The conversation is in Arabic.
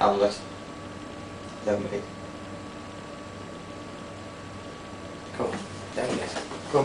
حمد دمعي كم دمعي كم